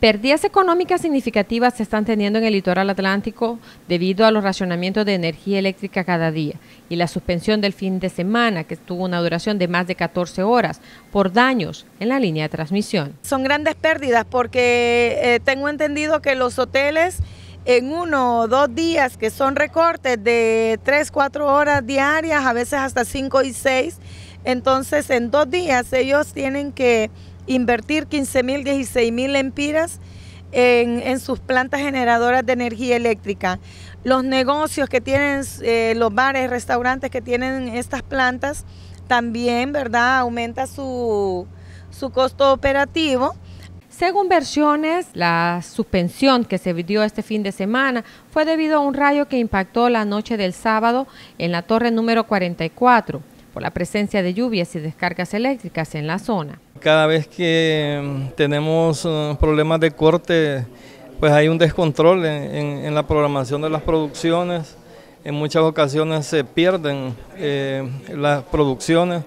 Pérdidas económicas significativas se están teniendo en el litoral atlántico debido a los racionamientos de energía eléctrica cada día y la suspensión del fin de semana, que tuvo una duración de más de 14 horas, por daños en la línea de transmisión. Son grandes pérdidas porque eh, tengo entendido que los hoteles en uno o dos días, que son recortes de 3, 4 horas diarias, a veces hasta 5 y 6, entonces en dos días ellos tienen que invertir 15 mil, 16 mil empiras en, sus plantas generadoras de energía eléctrica. Los negocios que tienen, eh, los bares, restaurantes que tienen estas plantas, también, ¿verdad? Aumenta su, su costo operativo. Según versiones, la suspensión que se dio este fin de semana fue debido a un rayo que impactó la noche del sábado en la torre número 44 por la presencia de lluvias y descargas eléctricas en la zona. Cada vez que mm, tenemos uh, problemas de corte, pues hay un descontrol en, la programación de las producciones. En muchas ocasiones se pierden eh, las producciones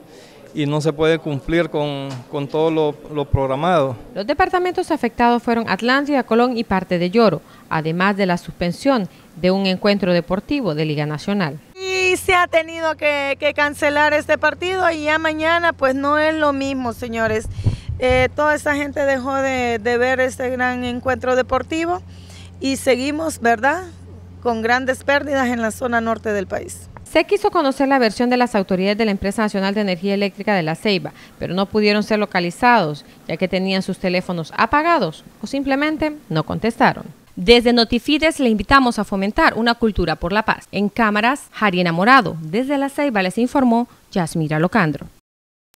y no se puede cumplir con, todo lo, lo, programado. Los departamentos afectados fueron Atlántida, Colón y parte de Lloro, además de la suspensión de un encuentro deportivo de Liga Nacional se ha tenido que, cancelar este partido y ya mañana pues no es lo mismo, señores. Eh, toda esta gente dejó de, de ver este gran encuentro deportivo y seguimos, ¿verdad?, con grandes pérdidas en la zona norte del país. Se quiso conocer la versión de las autoridades de la Empresa Nacional de Energía Eléctrica de la Ceiba, pero no pudieron ser localizados, ya que tenían sus teléfonos apagados o simplemente no contestaron. Desde Notifides le invitamos a fomentar una cultura por la paz. En cámaras, Jari Enamorado. Desde la Ceiba les informó Yasmira Locandro.